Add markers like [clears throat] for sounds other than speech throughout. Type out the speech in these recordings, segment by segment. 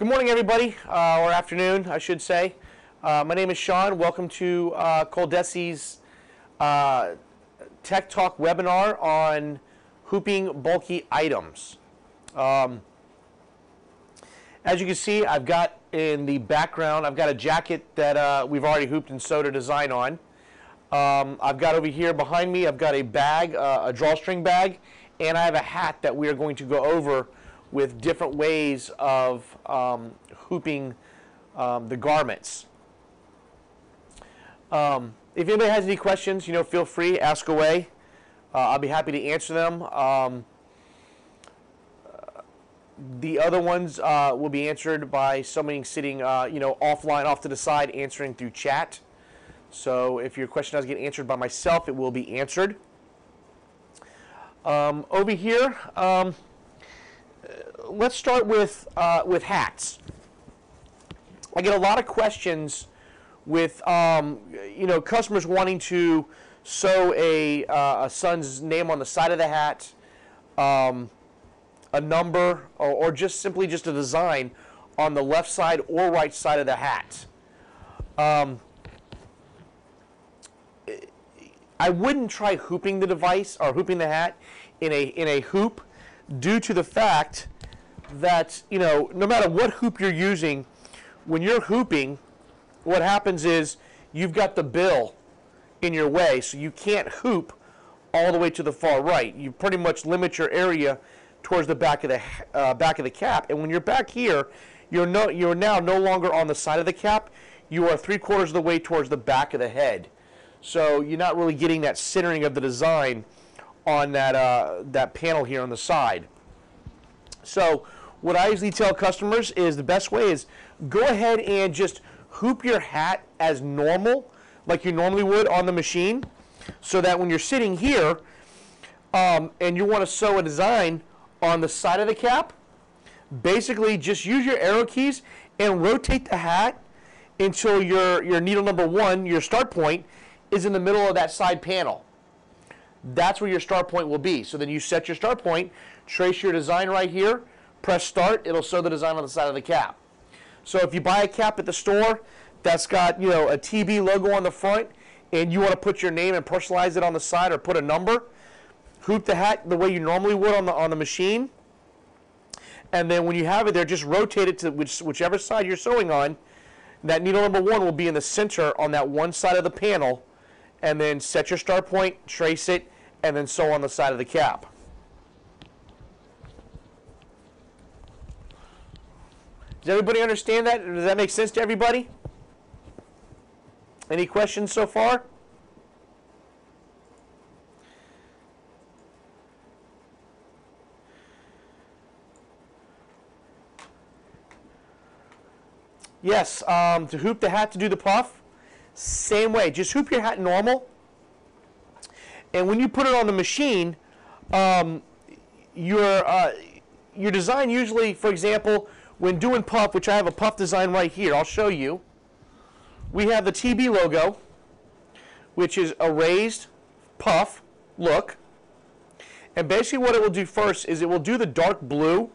Good morning, everybody, uh, or afternoon, I should say. Uh, my name is Sean. Welcome to uh, ColDesi's uh, Tech Talk webinar on hooping bulky items. Um, as you can see, I've got in the background, I've got a jacket that uh, we've already hooped and sewed a design on. Um, I've got over here behind me, I've got a bag, uh, a drawstring bag, and I have a hat that we are going to go over with different ways of um, hooping um, the garments. Um, if anybody has any questions, you know, feel free, ask away. Uh, I'll be happy to answer them. Um, the other ones uh, will be answered by somebody sitting, uh, you know, offline, off to the side, answering through chat. So if your question doesn't get answered by myself, it will be answered. Um, over here, um, let's start with uh, with hats. I get a lot of questions with um, you know customers wanting to sew a, uh, a son's name on the side of the hat, um, a number, or, or, just simply just a design on the left side or right side of the hat. Um, I wouldn't try hooping the device or hooping the hat in a in a hoop due to the fact that you know no matter what hoop you're using when you're hooping what happens is you've got the bill in your way so you can't hoop all the way to the far right. You pretty much limit your area towards the back of the uh, back of the cap and when you're back here you're no you're now no longer on the side of the cap. You are three quarters of the way towards the back of the head. So you're not really getting that centering of the design on that, uh, that panel here on the side. So what I usually tell customers is the best way is go ahead and just hoop your hat as normal, like you normally would on the machine, so that when you're sitting here um, and you want to sew a design on the side of the cap, basically just use your arrow keys and rotate the hat until your, your needle number one, your start point, is in the middle of that side panel. That's where your start point will be. So then you set your start point, trace your design right here, press start, it'll show the design on the side of the cap. So if you buy a cap at the store that's got, you know, a TB logo on the front and you want to put your name and personalize it on the side or put a number, hoop the hat the way you normally would on the on the machine. And then when you have it there, just rotate it to which, whichever side you're sewing on. That needle number one will be in the center on that one side of the panel and then set your start point, trace it, and then sew on the side of the cap. Does everybody understand that? Does that make sense to everybody? Any questions so far? Yes, um, to hoop the hat to do the puff. Same way, just hoop your hat normal. And when you put it on the machine, um, your, uh, your design usually, for example, when doing puff, which I have a puff design right here, I'll show you. We have the TB logo, which is a raised puff look. And basically what it will do first is it will do the dark blue,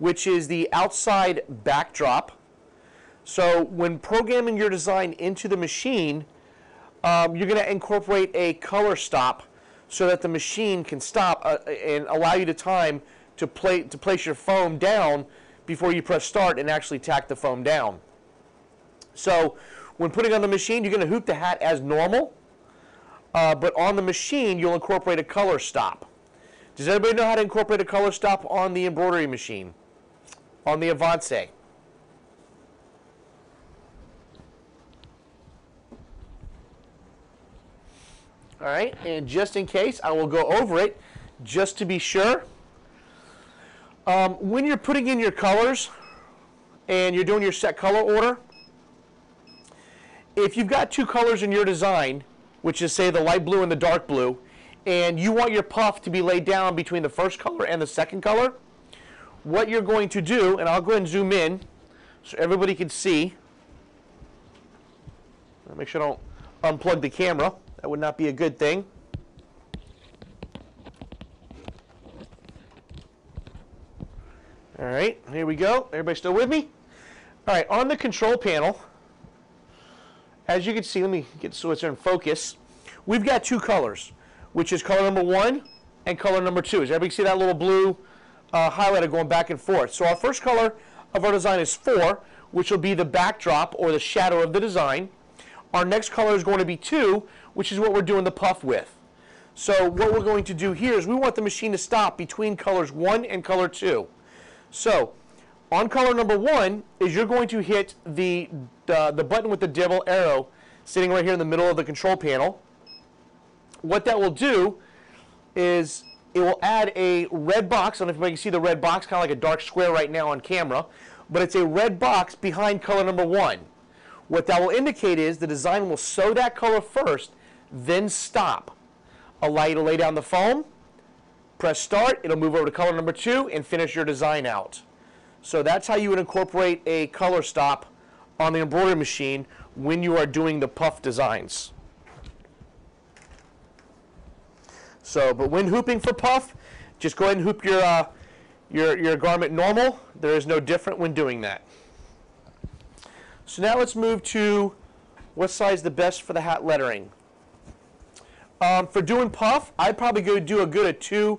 which is the outside backdrop so when programming your design into the machine, um, you're going to incorporate a color stop so that the machine can stop uh, and allow you the time to, to place your foam down before you press start and actually tack the foam down. So when putting on the machine, you're going to hoop the hat as normal, uh, but on the machine, you'll incorporate a color stop. Does anybody know how to incorporate a color stop on the embroidery machine, on the Avance? All right, and just in case, I will go over it just to be sure. Um, when you're putting in your colors and you're doing your set color order, if you've got two colors in your design, which is say the light blue and the dark blue, and you want your puff to be laid down between the first color and the second color, what you're going to do, and I'll go ahead and zoom in so everybody can see. Make sure I don't unplug the camera. That would not be a good thing. All right, here we go. Everybody still with me? All right, on the control panel, as you can see, let me get so it's in focus. We've got two colors, which is color number one and color number two. Does everybody see that little blue uh, highlighter going back and forth? So our first color of our design is four, which will be the backdrop or the shadow of the design. Our next color is going to be two, which is what we're doing the puff with. So what we're going to do here is we want the machine to stop between colors one and color two. So on color number one is you're going to hit the, the, the button with the double arrow sitting right here in the middle of the control panel. What that will do is it will add a red box. I don't know if you can see the red box, kind of like a dark square right now on camera, but it's a red box behind color number one. What that will indicate is the design will sew that color first, then stop. Allow you to lay down the foam, press start, it'll move over to color number two and finish your design out. So that's how you would incorporate a color stop on the embroidery machine when you are doing the puff designs. So, but when hooping for puff, just go ahead and hoop your, uh, your, your garment normal. There is no different when doing that. So now let's move to what size the best for the hat lettering. Um, for doing puff, I'd probably go do a good a two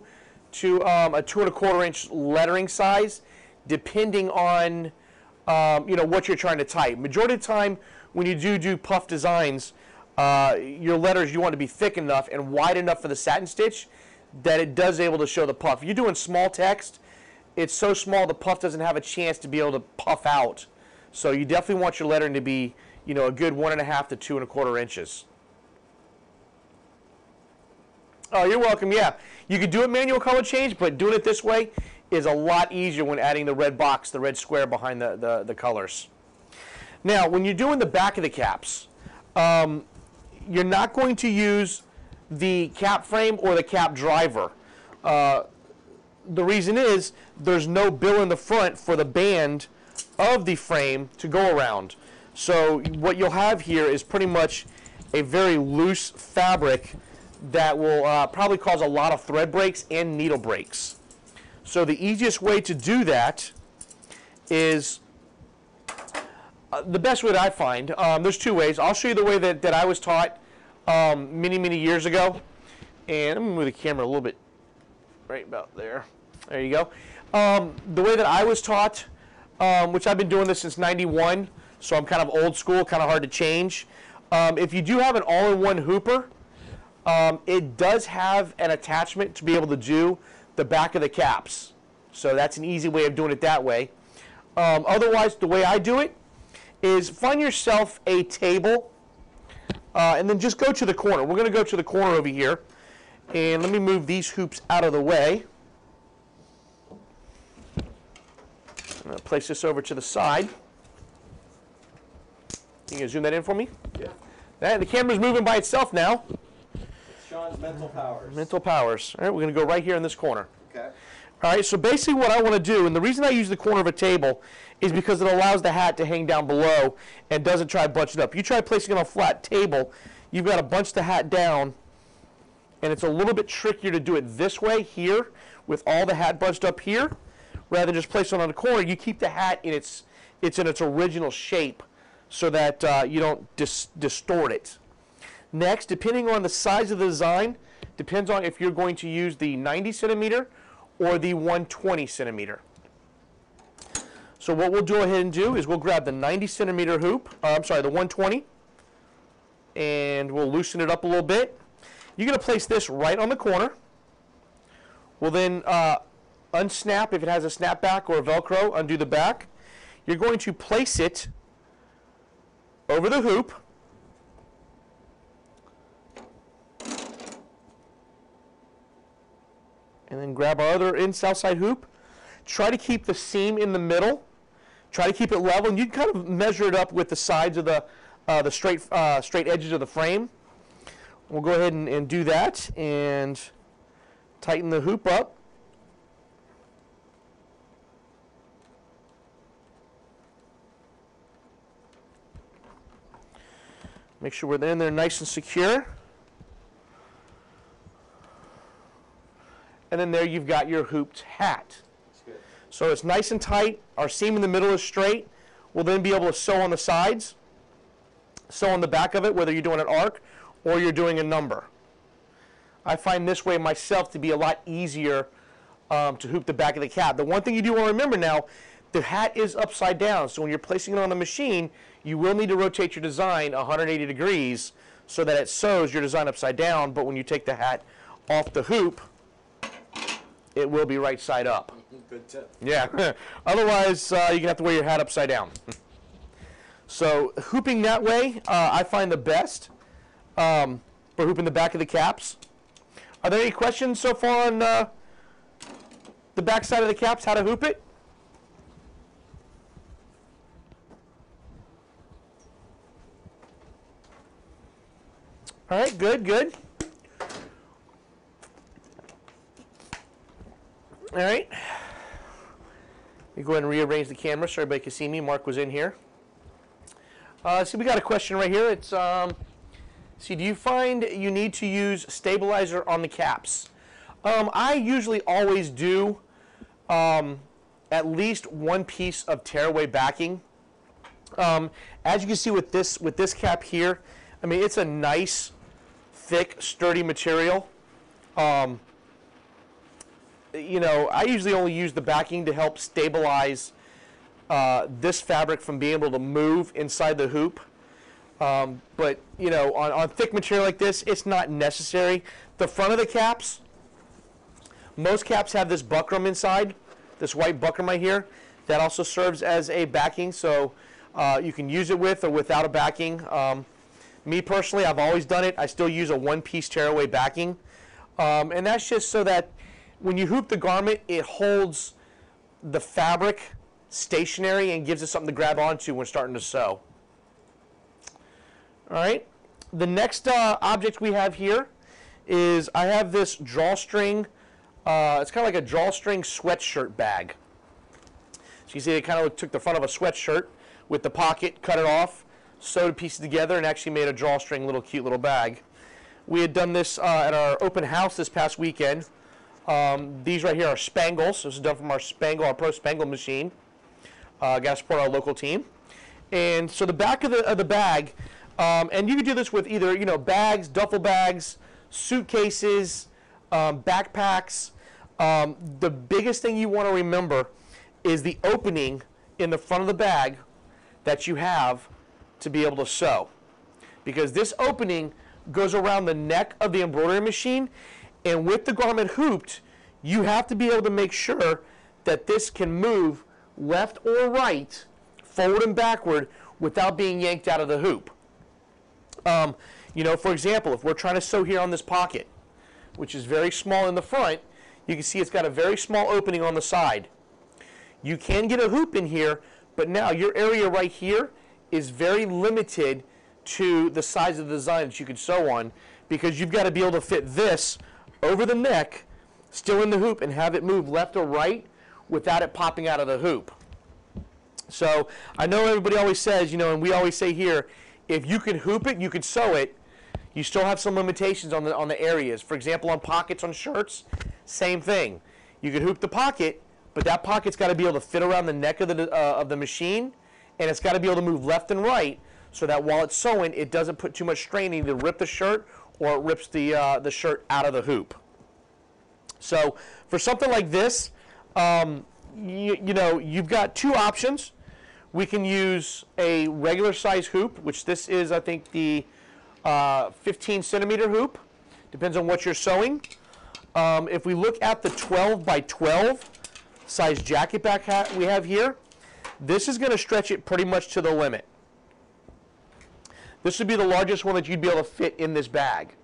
to um, a two and a quarter inch lettering size, depending on um, you know what you're trying to type. Majority of the time, when you do do puff designs, uh, your letters you want to be thick enough and wide enough for the satin stitch that it does able to show the puff. If you're doing small text, it's so small the puff doesn't have a chance to be able to puff out. So you definitely want your lettering to be, you know, a good one and a half to two and a quarter inches. Oh, you're welcome. Yeah, you could do it manual color change, but doing it this way is a lot easier when adding the red box, the red square behind the, the, the colors. Now, when you're doing the back of the caps, um, you're not going to use the cap frame or the cap driver. Uh, the reason is there's no bill in the front for the band of the frame to go around. So what you'll have here is pretty much a very loose fabric that will uh, probably cause a lot of thread breaks and needle breaks. So the easiest way to do that is uh, the best way that I find. Um, there's two ways. I'll show you the way that, that I was taught um, many, many years ago. And I'm going to move the camera a little bit right about there. There you go. Um, the way that I was taught, um, which I've been doing this since 91, so I'm kind of old school, kind of hard to change. Um, if you do have an all-in-one hooper, um, it does have an attachment to be able to do the back of the caps. So that's an easy way of doing it that way. Um, otherwise, the way I do it is find yourself a table uh, and then just go to the corner. We're going to go to the corner over here. And let me move these hoops out of the way. I'm going to place this over to the side. Can you can zoom that in for me? Yeah. That, the camera's moving by itself now. Sean's mental powers. Mental powers. All right, we're going to go right here in this corner. Okay. All right, so basically what I want to do, and the reason I use the corner of a table is because it allows the hat to hang down below and doesn't try to bunch it up. You try placing it on a flat table, you've got to bunch the hat down, and it's a little bit trickier to do it this way here with all the hat bunched up here, rather than just place it on the corner. You keep the hat in its, it's in its original shape so that uh, you don't dis distort it. Next, depending on the size of the design, depends on if you're going to use the 90 centimeter or the 120 centimeter. So what we'll go ahead and do is we'll grab the 90 centimeter hoop, uh, I'm sorry, the 120, and we'll loosen it up a little bit. You're going to place this right on the corner. We'll then uh, unsnap if it has a snapback or a Velcro, undo the back. You're going to place it over the hoop. And then grab our other in south side hoop. Try to keep the seam in the middle. Try to keep it level. And you can kind of measure it up with the sides of the, uh, the straight, uh, straight edges of the frame. We'll go ahead and, and do that and tighten the hoop up. Make sure we're in there nice and secure. And then there you've got your hooped hat. So it's nice and tight. Our seam in the middle is straight. We'll then be able to sew on the sides, sew on the back of it, whether you're doing an arc or you're doing a number. I find this way myself to be a lot easier um, to hoop the back of the cap. The one thing you do want to remember now, the hat is upside down, so when you're placing it on the machine, you will need to rotate your design 180 degrees so that it sews your design upside down, but when you take the hat off the hoop, it will be right side up. Good tip. Yeah. [laughs] Otherwise, uh, you're gonna have to wear your hat upside down. [laughs] so hooping that way, uh, I find the best um, for hooping the back of the caps. Are there any questions so far on uh, the back side of the caps? How to hoop it? All right. Good. Good. All right. Let me go ahead and rearrange the camera so everybody can see me. Mark was in here. Uh, see, we got a question right here. It's, um, see, do you find you need to use stabilizer on the caps? Um, I usually always do um, at least one piece of tearaway backing. Um, as you can see with this with this cap here, I mean it's a nice, thick, sturdy material. Um, you know, I usually only use the backing to help stabilize uh, this fabric from being able to move inside the hoop. Um, but, you know, on, on thick material like this, it's not necessary. The front of the caps, most caps have this buckram inside, this white buckram right here. That also serves as a backing, so uh, you can use it with or without a backing. Um, me personally, I've always done it. I still use a one-piece tearaway backing. Um, and that's just so that when you hoop the garment, it holds the fabric stationary and gives it something to grab onto when starting to sew. All right. The next uh, object we have here is I have this drawstring. Uh, it's kind of like a drawstring sweatshirt bag. So you see, it kind of took the front of a sweatshirt with the pocket, cut it off, sewed pieces together, and actually made a drawstring little cute little bag. We had done this uh, at our open house this past weekend. Um, these right here are spangles. This is done from our Spangle, our Pro Spangle machine. Uh, Got to support our local team. And so the back of the, of the bag, um, and you can do this with either you know bags, duffel bags, suitcases, um, backpacks. Um, the biggest thing you want to remember is the opening in the front of the bag that you have to be able to sew, because this opening goes around the neck of the embroidery machine and with the garment hooped, you have to be able to make sure that this can move left or right, forward and backward, without being yanked out of the hoop. Um, you know, for example, if we're trying to sew here on this pocket, which is very small in the front, you can see it's got a very small opening on the side. You can get a hoop in here, but now your area right here is very limited to the size of the design that you can sew on because you've got to be able to fit this over the neck, still in the hoop, and have it move left or right without it popping out of the hoop. So I know everybody always says, you know, and we always say here, if you can hoop it, you can sew it. You still have some limitations on the on the areas. For example, on pockets on shirts, same thing. You can hoop the pocket, but that pocket's got to be able to fit around the neck of the uh, of the machine, and it's got to be able to move left and right so that while it's sewing, it doesn't put too much strain in to rip the shirt or it rips the, uh, the shirt out of the hoop. So for something like this, um, you, you know, you've got two options. We can use a regular size hoop, which this is, I think, the uh, 15 centimeter hoop. Depends on what you're sewing. Um, if we look at the 12 by 12 size jacket back hat we have here, this is going to stretch it pretty much to the limit. This would be the largest one that you'd be able to fit in this bag.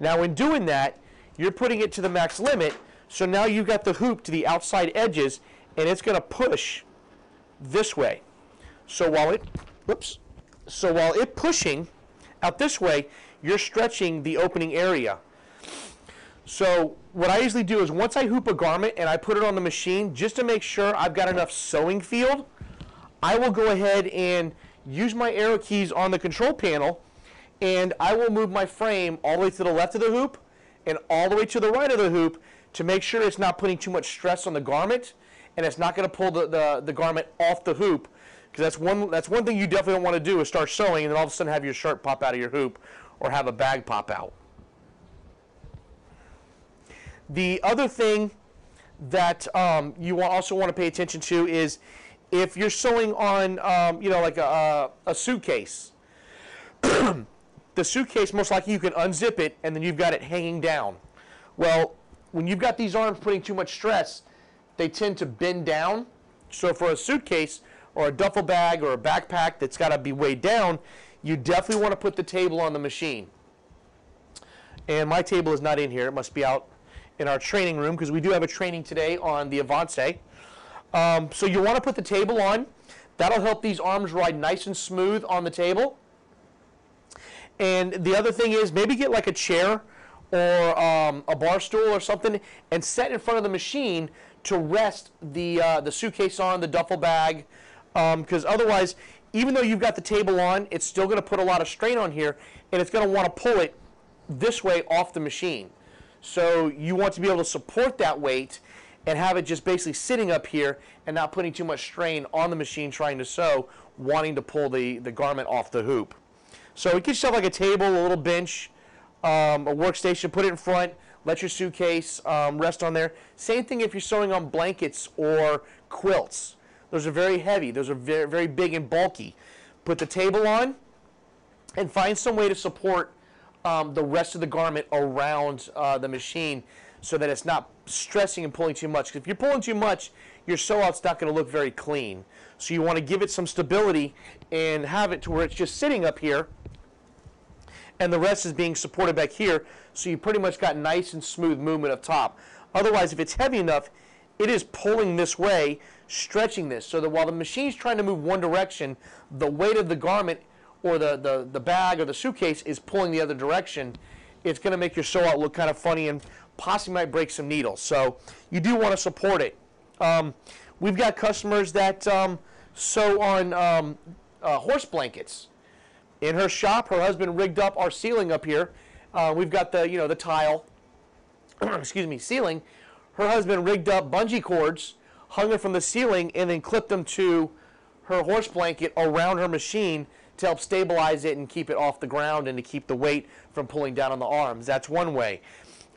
Now in doing that, you're putting it to the max limit, so now you've got the hoop to the outside edges, and it's going to push this way. So while it, whoops, so while it pushing out this way, you're stretching the opening area. So what I usually do is once I hoop a garment and I put it on the machine, just to make sure I've got enough sewing field, I will go ahead and use my arrow keys on the control panel, and I will move my frame all the way to the left of the hoop and all the way to the right of the hoop to make sure it's not putting too much stress on the garment and it's not going to pull the, the, the garment off the hoop Because that's one that's one thing you definitely don't want to do is start sewing and then all of a sudden have your shirt pop out of your hoop or have a bag pop out. The other thing that um, you also want to pay attention to is if you're sewing on, um, you know, like a, a, suitcase. [clears throat] the suitcase, most likely you can unzip it and then you've got it hanging down. Well, when you've got these arms putting too much stress, they tend to bend down. So for a suitcase or a duffel bag or a backpack that's got to be weighed down, you definitely want to put the table on the machine. And my table is not in here. It must be out in our training room because we do have a training today on the Avance. Um, so you want to put the table on. That'll help these arms ride nice and smooth on the table. And the other thing is maybe get like a chair or um, a bar stool or something and set in front of the machine to rest the uh, the suitcase on the duffel bag because otherwise even though you've got the table on it's still going to put a lot of strain on here and it's going to want to pull it this way off the machine so you want to be able to support that weight and have it just basically sitting up here and not putting too much strain on the machine trying to sew wanting to pull the, the garment off the hoop so get yourself like a table a little bench um, a workstation, put it in front, let your suitcase um, rest on there. Same thing if you're sewing on blankets or quilts. Those are very heavy, those are very, very big and bulky. Put the table on and find some way to support um, the rest of the garment around uh, the machine so that it's not stressing and pulling too much. if you're pulling too much, your sew out's not going to look very clean. So you want to give it some stability and have it to where it's just sitting up here and the rest is being supported back here. So you pretty much got nice and smooth movement up top. Otherwise, if it's heavy enough, it is pulling this way, stretching this, so that while the machine's trying to move one direction, the weight of the garment or the, the, the bag or the suitcase is pulling the other direction. It's going to make your sew out look kind of funny and possibly might break some needles. So you do want to support it. Um, we've got customers that um, sew on um, uh, horse blankets in her shop her husband rigged up our ceiling up here uh, we've got the you know the tile [clears throat] excuse me ceiling her husband rigged up bungee cords hung them from the ceiling and then clipped them to her horse blanket around her machine to help stabilize it and keep it off the ground and to keep the weight from pulling down on the arms that's one way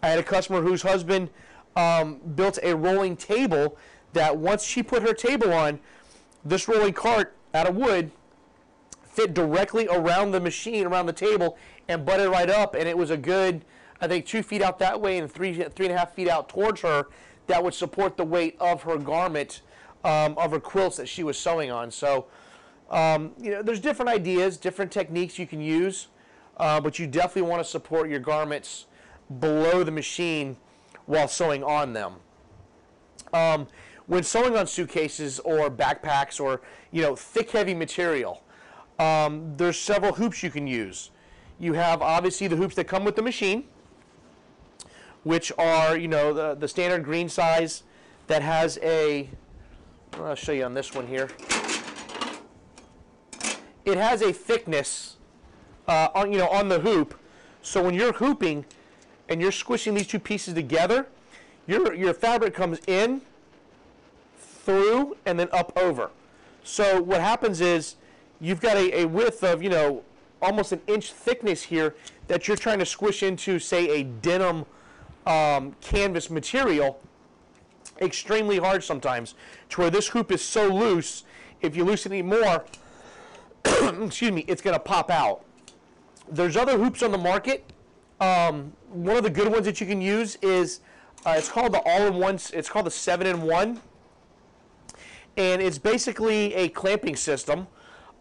i had a customer whose husband um, built a rolling table that once she put her table on this rolling cart out of wood fit directly around the machine, around the table, and butted right up. And it was a good, I think, two feet out that way and three three and a half feet out towards her. That would support the weight of her garment, um, of her quilts that she was sewing on. So, um, you know, there's different ideas, different techniques you can use, uh, but you definitely want to support your garments below the machine while sewing on them. Um, when sewing on suitcases or backpacks or you know thick, heavy material um, there's several hoops you can use. You have obviously the hoops that come with the machine, which are you know the, the standard green size that has a. I'll show you on this one here. It has a thickness uh, on you know on the hoop, so when you're hooping and you're squishing these two pieces together, your your fabric comes in, through, and then up over. So what happens is you've got a, a width of, you know, almost an inch thickness here that you're trying to squish into, say, a denim um, canvas material. Extremely hard sometimes, to where this hoop is so loose, if you loosen it more, [coughs] excuse me, it's going to pop out. There's other hoops on the market. Um, one of the good ones that you can use is uh, it's called the all-in-one. It's called the seven-in-one, and it's basically a clamping system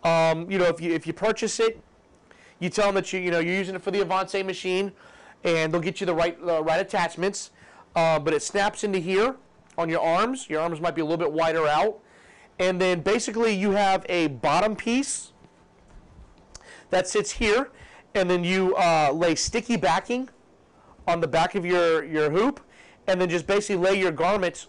um, you know, if you if you purchase it, you tell them that you you know you're using it for the Avance machine, and they'll get you the right uh, right attachments. Uh, but it snaps into here on your arms. Your arms might be a little bit wider out, and then basically you have a bottom piece that sits here, and then you uh, lay sticky backing on the back of your your hoop, and then just basically lay your garments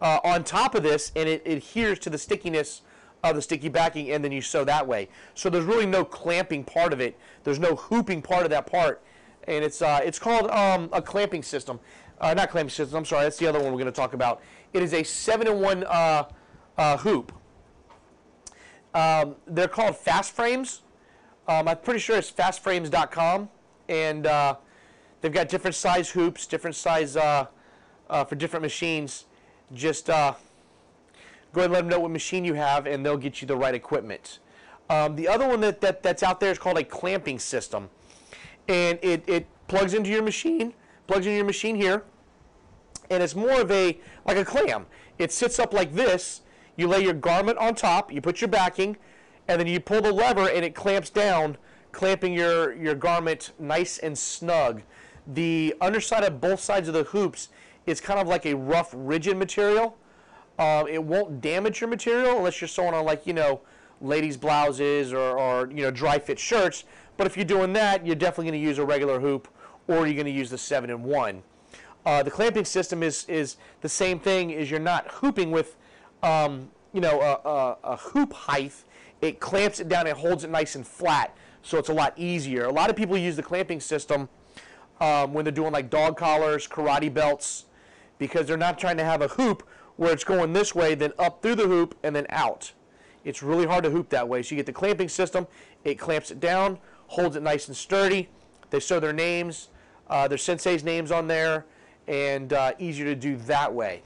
uh, on top of this, and it adheres to the stickiness of the sticky backing and then you sew that way. So there's really no clamping part of it. There's no hooping part of that part. And it's, uh, it's called um, a clamping system. Uh, not clamping system, I'm sorry, that's the other one we're going to talk about. It is a 7-in-1 uh, uh, hoop. Um, they're called fast frames. Um, I'm pretty sure it's fastframes.com, and uh, they've got different size hoops, different size uh, uh, for different machines. Just uh, go ahead and let them know what machine you have, and they'll get you the right equipment. Um, the other one that, that, that's out there is called a clamping system, and it, it plugs into your machine, plugs into your machine here, and it's more of a like a clam. It sits up like this. You lay your garment on top, you put your backing, and then you pull the lever and it clamps down, clamping your, your garment nice and snug. The underside of both sides of the hoops is kind of like a rough, rigid material. Um, it won't damage your material unless you're sewing on like, you know, ladies' blouses or, or you know, dry fit shirts. But if you're doing that, you're definitely going to use a regular hoop or you're going to use the 7 in 1. Uh, the clamping system is, is the same thing is you're not hooping with, um, you know, a, a, a hoop height it clamps it down and holds it nice and flat, so it's a lot easier. A lot of people use the clamping system um, when they're doing like dog collars, karate belts, because they're not trying to have a hoop where it's going this way, then up through the hoop and then out. It's really hard to hoop that way. So you get the clamping system, it clamps it down, holds it nice and sturdy. They sew their names, uh, their sensei's names on there, and uh, easier to do that way.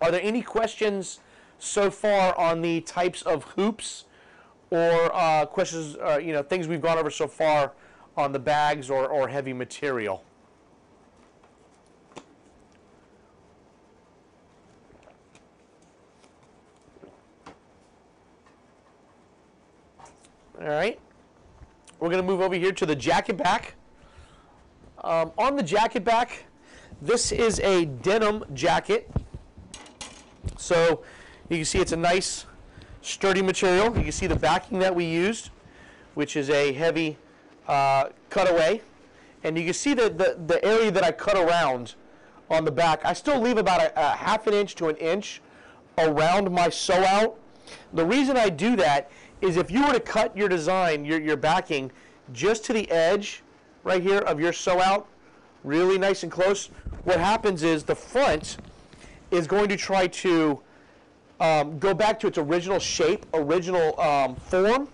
Are there any questions so far on the types of hoops or uh, questions, uh, you know, things we've gone over so far on the bags or, or heavy material. All right. We're going to move over here to the jacket back. Um, on the jacket back, this is a denim jacket. So you can see it's a nice sturdy material. You can see the backing that we used, which is a heavy uh, cutaway. And you can see the, the, the area that I cut around on the back. I still leave about a, a half an inch to an inch around my sew out. The reason I do that is if you were to cut your design, your, your backing, just to the edge right here of your sew out, really nice and close, what happens is the front is going to try to um, go back to its original shape, original um, form,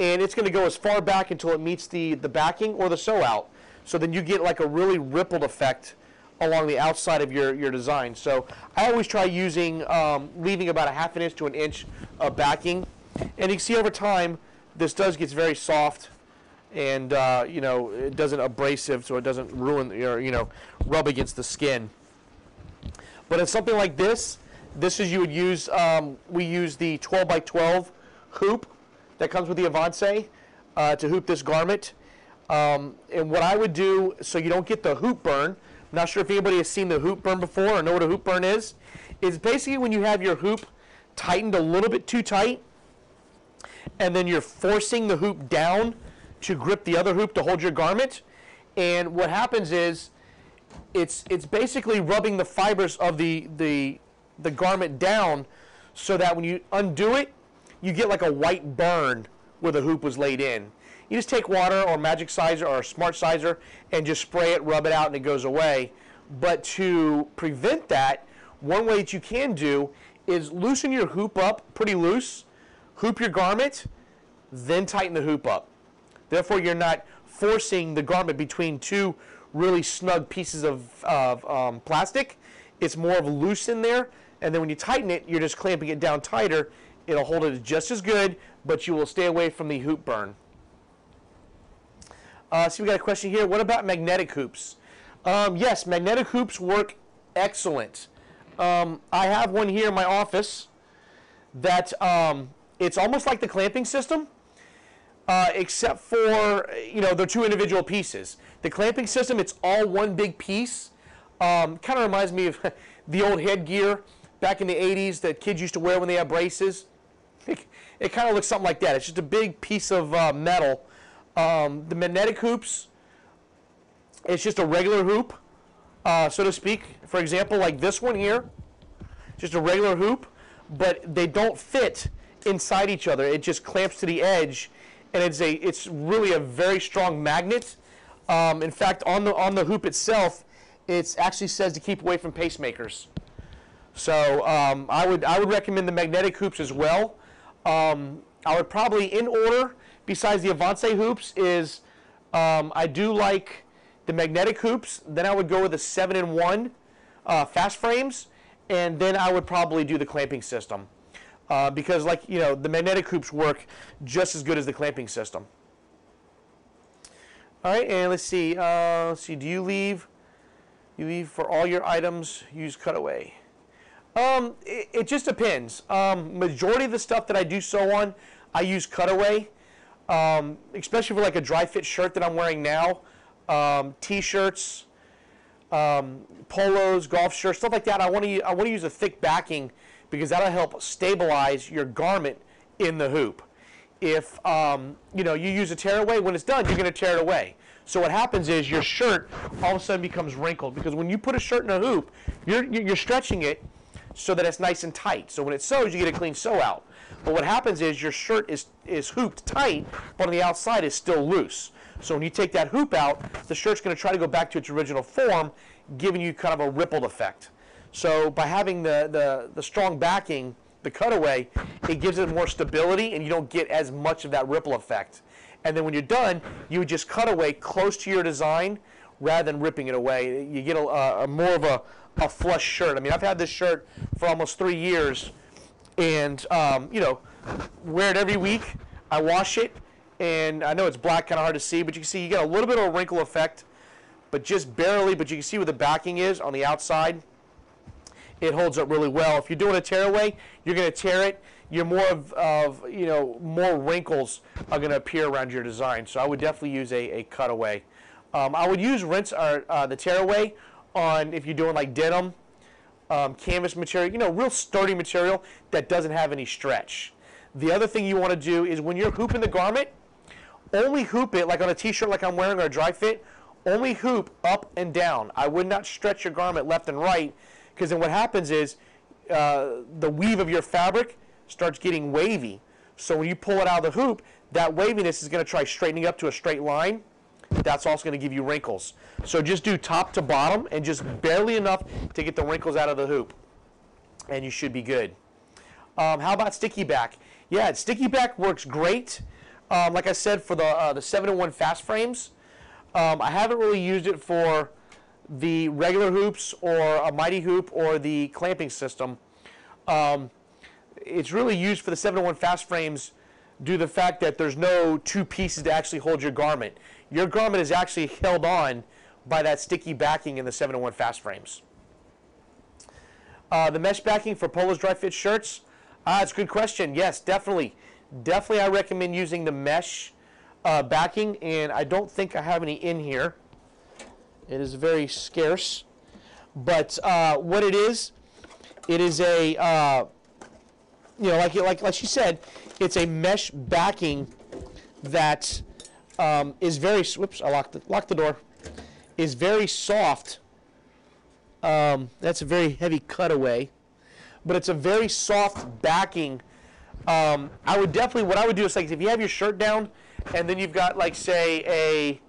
and it's going to go as far back until it meets the, the backing or the sew out. So then you get like a really rippled effect along the outside of your, your design. So I always try using, um, leaving about a half an inch to an inch of backing. And you can see over time, this does gets very soft and, uh, you know, it doesn't abrasive so it doesn't ruin or, you know, rub against the skin. But in something like this, this is you would use, um, we use the 12 by 12 hoop that comes with the Avance uh, to hoop this garment. Um, and what I would do, so you don't get the hoop burn, I'm not sure if anybody has seen the hoop burn before or know what a hoop burn is, is basically when you have your hoop tightened a little bit too tight, and then you're forcing the hoop down to grip the other hoop to hold your garment. And what happens is, it's it's basically rubbing the fibers of the the the garment down so that when you undo it, you get like a white burn where the hoop was laid in. You just take water or magic sizer or smart sizer and just spray it, rub it out, and it goes away. But to prevent that, one way that you can do is loosen your hoop up pretty loose, hoop your garment, then tighten the hoop up. Therefore, you're not forcing the garment between two really snug pieces of, of um, plastic. It's more of loose in there and then when you tighten it, you're just clamping it down tighter. It'll hold it just as good, but you will stay away from the hoop burn. Uh, so we got a question here. What about magnetic hoops? Um, yes, magnetic hoops work excellent. Um, I have one here in my office that um, it's almost like the clamping system, uh, except for you know they're two individual pieces. The clamping system, it's all one big piece. Um, kind of reminds me of [laughs] the old headgear back in the 80s that kids used to wear when they had braces. It, it kind of looks something like that. It's just a big piece of uh, metal. Um, the magnetic hoops, it's just a regular hoop, uh, so to speak. For example, like this one here, just a regular hoop, but they don't fit inside each other. It just clamps to the edge, and it's a it's really a very strong magnet. Um, in fact, on the on the hoop itself, it actually says to keep away from pacemakers. So um, I would I would recommend the magnetic hoops as well. Um, I would probably, in order, besides the Avance hoops, is um, I do like the magnetic hoops. Then I would go with the seven in one uh, fast frames, and then I would probably do the clamping system uh, because, like you know, the magnetic hoops work just as good as the clamping system. All right, and let's see. Uh, let's see. Do you leave? You leave for all your items. Use cutaway. Um, it, it just depends. Um, majority of the stuff that I do sew on, I use cutaway. Um, especially for like a dry fit shirt that I'm wearing now, um, t-shirts, um, polos, golf shirts, stuff like that. I want to I want to use a thick backing because that'll help stabilize your garment in the hoop. If um, you know you use a tearaway, when it's done, you're going to tear it away. So what happens is your shirt all of a sudden becomes wrinkled because when you put a shirt in a hoop, you're you're stretching it so that it's nice and tight. So when it sews, you get a clean sew out. But what happens is your shirt is, is hooped tight, but on the outside is still loose. So when you take that hoop out, the shirt's going to try to go back to its original form, giving you kind of a rippled effect. So by having the, the, the strong backing, the cutaway, it gives it more stability and you don't get as much of that ripple effect. And then when you're done, you would just cut away close to your design rather than ripping it away. You get a, a more of a, a flush shirt. I mean, I've had this shirt for almost three years, and um, you know, wear it every week. I wash it, and I know it's black, kind of hard to see, but you can see you get a little bit of a wrinkle effect, but just barely. But you can see where the backing is on the outside. It holds up really well. If you're doing a tearaway, you're going to tear it. You're more of, of, you know, more wrinkles are going to appear around your design. So I would definitely use a, a cutaway. Um, I would use rinse or uh, the tearaway on if you're doing like denim, um, canvas material, you know, real sturdy material that doesn't have any stretch. The other thing you want to do is when you're hooping the garment, only hoop it like on a t-shirt like I'm wearing or a dry fit, only hoop up and down. I would not stretch your garment left and right because then what happens is uh, the weave of your fabric starts getting wavy. So when you pull it out of the hoop, that waviness is going to try straightening up to a straight line that's also going to give you wrinkles. So just do top to bottom and just barely enough to get the wrinkles out of the hoop. And you should be good. Um, how about sticky back? Yeah, sticky back works great. Um, like I said, for the, uh, the 7-in-1 fast frames. Um, I haven't really used it for the regular hoops or a mighty hoop or the clamping system. Um, it's really used for the 7-in-1 fast frames due to the fact that there's no two pieces to actually hold your garment your garment is actually held on by that sticky backing in the 7-in-1 fast frames. Uh, the mesh backing for polos dry fit shirts, uh, it's a good question. Yes, definitely. Definitely I recommend using the mesh uh, backing, and I don't think I have any in here. It is very scarce. But uh, what it is, it is a, uh, you know, like, like, like she said, it's a mesh backing that um, is very, whoops, I locked the, locked the door, is very soft. Um, that's a very heavy cutaway, but it's a very soft backing. Um, I would definitely, what I would do is like if you have your shirt down and then you've got like say a,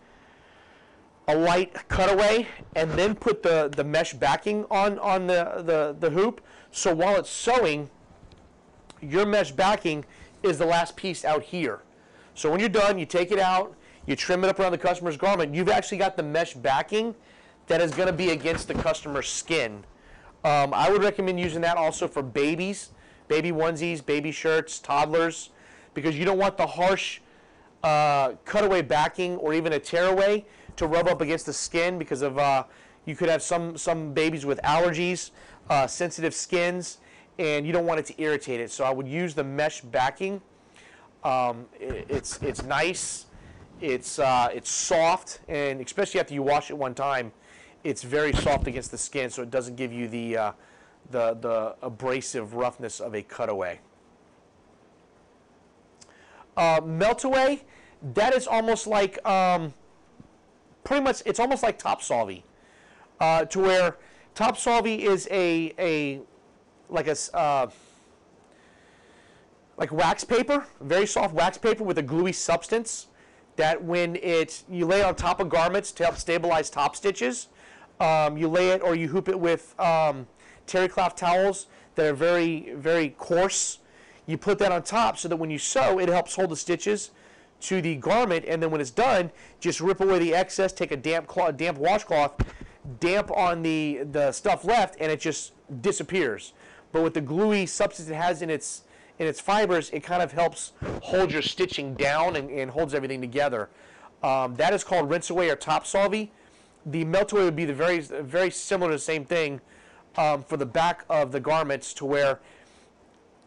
a light cutaway and then put the, the mesh backing on, on the, the, the hoop. So while it's sewing, your mesh backing is the last piece out here. So when you're done, you take it out, you trim it up around the customer's garment, you've actually got the mesh backing that is going to be against the customer's skin. Um, I would recommend using that also for babies, baby onesies, baby shirts, toddlers, because you don't want the harsh uh, cutaway backing or even a tearaway to rub up against the skin because of uh, you could have some some babies with allergies, uh, sensitive skins, and you don't want it to irritate it. So I would use the mesh backing. Um, it, it's it's nice. It's, uh, it's soft, and especially after you wash it one time, it's very soft against the skin, so it doesn't give you the, uh, the, the abrasive roughness of a cutaway. Uh, meltaway, that is almost like, um, pretty much, it's almost like Topsolvy, uh, to where Topsolvy is a, a like a, uh, like wax paper, very soft wax paper with a gluey substance that when it you lay it on top of garments to help stabilize top stitches, um, you lay it or you hoop it with um, terry cloth towels that are very very coarse. You put that on top so that when you sew, it helps hold the stitches to the garment, and then when it's done, just rip away the excess. Take a damp cloth, damp washcloth, damp on the the stuff left, and it just disappears. But with the gluey substance it has in its in its fibers, it kind of helps hold your stitching down and, and holds everything together. Um, that is called rinse away or top solvy. The melt away would be the very very similar to the same thing um, for the back of the garments to where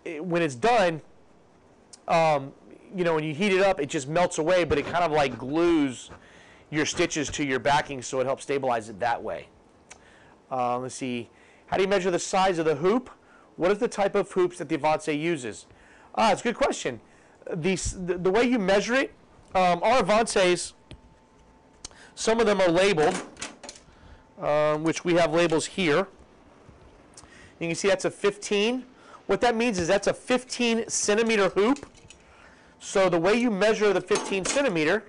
it, when it's done, um, you know, when you heat it up, it just melts away, but it kind of like glues your stitches to your backing, so it helps stabilize it that way. Uh, let's see. How do you measure the size of the hoop? What is the type of hoops that the Avance uses? Ah, it's a good question. The, the, way you measure it, um, our Avances, some of them are labeled, um, which we have labels here. You can see that's a 15. What that means is that's a 15 centimeter hoop. So the way you measure the 15 centimeter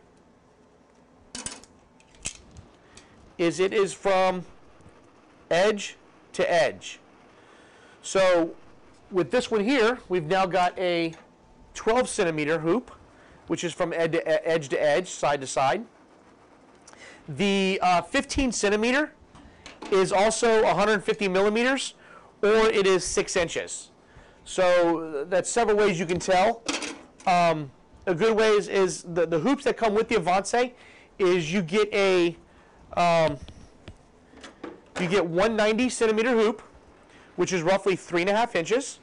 is it is from edge to edge. So with this one here, we've now got a 12 centimeter hoop, which is from edge to edge, to edge side to side. The uh, 15 centimeter is also 150 millimeters, or it is six inches. So that's several ways you can tell. Um, a good way is, is the, the hoops that come with the Avance is you get a um, you get 190 centimeter hoop, which is roughly three and a half inches.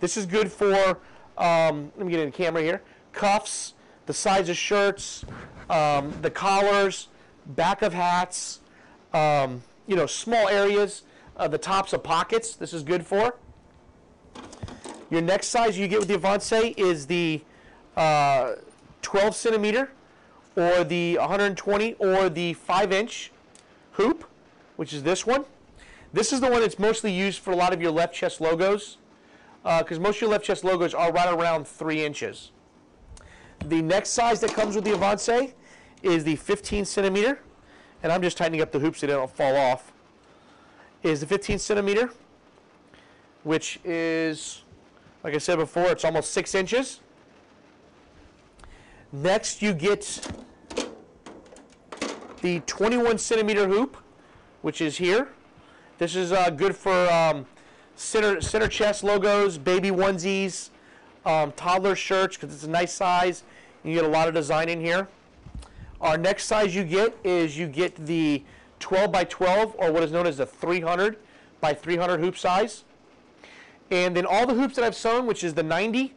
This is good for um, let me get in the camera here. Cuffs, the sides of shirts, um, the collars, back of hats, um, you know, small areas, uh, the tops of pockets. This is good for. Your next size you get with the Avance is the uh, 12 centimeter or the 120 or the 5 inch hoop, which is this one. This is the one that's mostly used for a lot of your left chest logos because uh, most of your left chest logos are right around 3 inches. The next size that comes with the Avance is the 15 centimeter, and I'm just tightening up the hoops so they don't fall off, is the 15 centimeter, which is like I said before, it's almost six inches. Next, you get the 21 centimeter hoop, which is here. This is uh, good for um, center, center chest logos, baby onesies, um, toddler shirts, because it's a nice size. You get a lot of design in here. Our next size you get is you get the 12 by 12, or what is known as the 300 by 300 hoop size. And then all the hoops that I've sewn, which is the 90,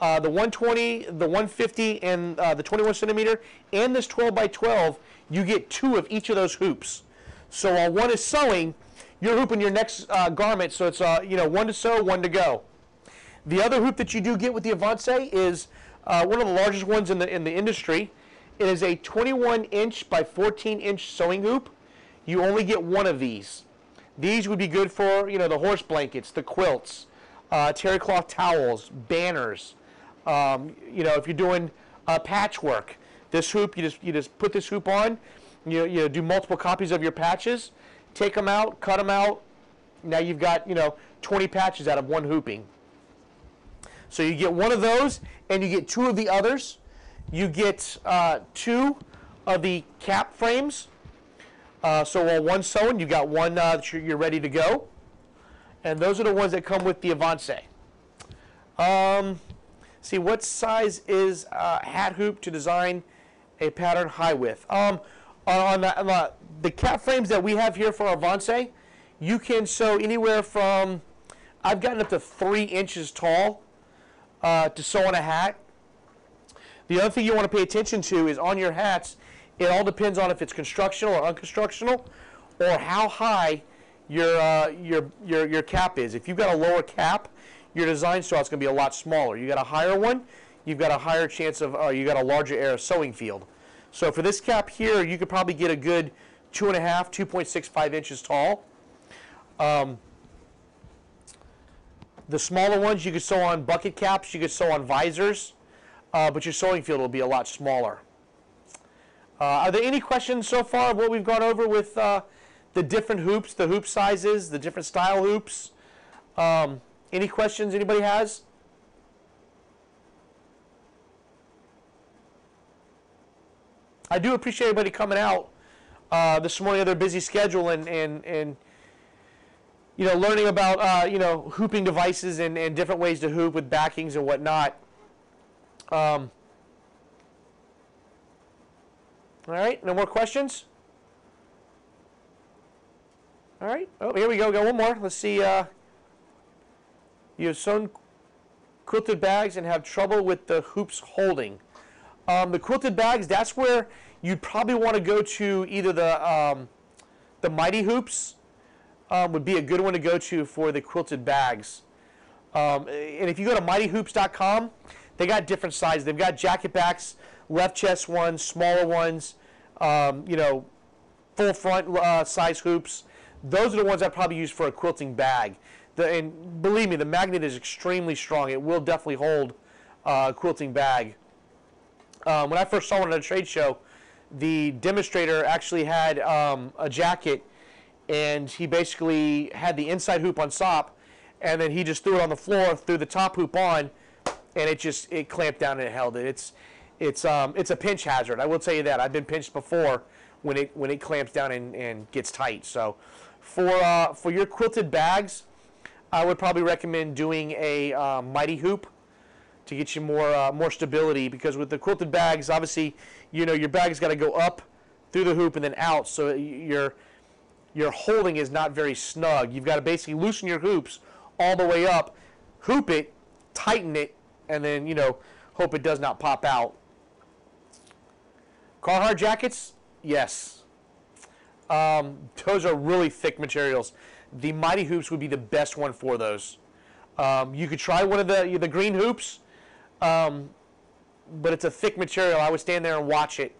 uh, the 120, the 150, and uh, the 21 centimeter, and this 12 by 12, you get two of each of those hoops. So while one is sewing, you're hooping your next uh, garment, so it's uh, you know one to sew, one to go. The other hoop that you do get with the Avance is uh, one of the largest ones in the in the industry. It is a 21 inch by 14 inch sewing hoop. You only get one of these. These would be good for you know the horse blankets, the quilts, uh, terry cloth towels, banners. Um, you know, if you're doing uh, patchwork, this hoop you just you just put this hoop on. You you do multiple copies of your patches, take them out, cut them out. Now you've got you know 20 patches out of one hooping. So you get one of those, and you get two of the others. You get uh, two of the cap frames. Uh, so while one's sewing, you've got one uh, that you're ready to go and those are the ones that come with the Avance. Um, see, what size is hat hoop to design a pattern high width? Um, on, the, on the, cap frames that we have here for Avance, you can sew anywhere from, I've gotten up to three inches tall uh, to sew on a hat. The other thing you want to pay attention to is on your hats, it all depends on if it's constructional or unconstructional, or how high your, uh, your, your, your cap is. If you've got a lower cap, your design straw is going to be a lot smaller. You got a higher one, you've got a higher chance of, uh, you got a larger area sewing field. So for this cap here, you could probably get a good two and a half, 2.65 inches tall. Um, the smaller ones you could sew on bucket caps, you could sew on visors, uh, but your sewing field will be a lot smaller. Uh, are there any questions so far of what we've gone over with uh, the different hoops, the hoop sizes, the different style hoops. Um, any questions anybody has? I do appreciate everybody coming out uh, this morning of their busy schedule and and and you know learning about uh, you know hooping devices and, and different ways to hoop with backings and whatnot. Um, all right, no more questions. All right. Oh, here we go. Got one more. Let's see. Uh, you have sewn quilted bags and have trouble with the hoops holding. Um, the quilted bags, that's where you'd probably want to go to either the um, the Mighty Hoops um, would be a good one to go to for the quilted bags. Um, and if you go to mightyhoops.com, they got different sizes. They've got jacket backs, left chest ones, smaller ones, um, you know, full front uh, size hoops. Those are the ones I probably use for a quilting bag. The, and believe me, the magnet is extremely strong. It will definitely hold uh, a quilting bag. Um, when I first saw one at a trade show, the demonstrator actually had um, a jacket, and he basically had the inside hoop on top, and then he just threw it on the floor, threw the top hoop on, and it just it clamped down and it held it. It's it's um, it's a pinch hazard. I will tell you that. I've been pinched before when it when it clamps down and, and gets tight. So for uh, for your quilted bags, I would probably recommend doing a uh, mighty hoop to get you more uh, more stability because with the quilted bags, obviously, you know your bag's got to go up through the hoop and then out, so your your holding is not very snug. You've got to basically loosen your hoops all the way up, hoop it, tighten it, and then you know hope it does not pop out. Carhartt jackets, yes. Um, those are really thick materials. The Mighty Hoops would be the best one for those. Um, you could try one of the the green hoops, um, but it's a thick material. I would stand there and watch it,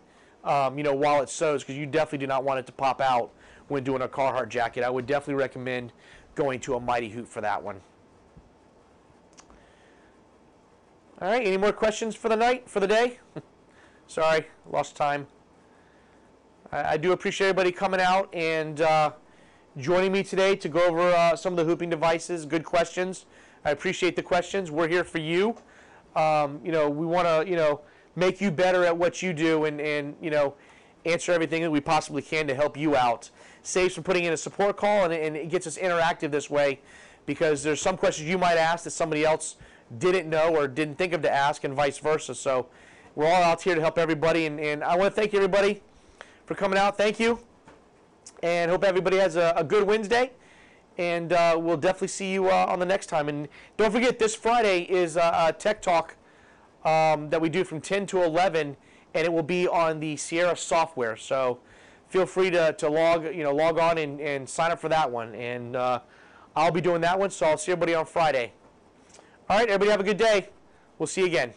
um, you know, while it sews because you definitely do not want it to pop out when doing a Carhartt jacket. I would definitely recommend going to a Mighty Hoop for that one. All right, any more questions for the night, for the day? [laughs] Sorry, lost time. I, I, do appreciate everybody coming out and uh, joining me today to go over uh, some of the hooping devices. Good questions. I appreciate the questions. We're here for you. Um, you know, we want to, you know, make you better at what you do and, and, you know, answer everything that we possibly can to help you out. Saves from putting in a support call and, and it gets us interactive this way because there's some questions you might ask that somebody else didn't know or didn't think of to ask and vice versa. So we're all out here to help everybody. And, and I want to thank everybody for coming out. Thank you. And hope everybody has a, a good Wednesday. And uh, we'll definitely see you uh, on the next time. And don't forget, this Friday is uh, Tech Talk um, that we do from 10 to 11, and it will be on the Sierra software. So feel free to, to log you know log on and, and sign up for that one. And uh, I'll be doing that one, so I'll see everybody on Friday. All right, everybody have a good day. We'll see you again.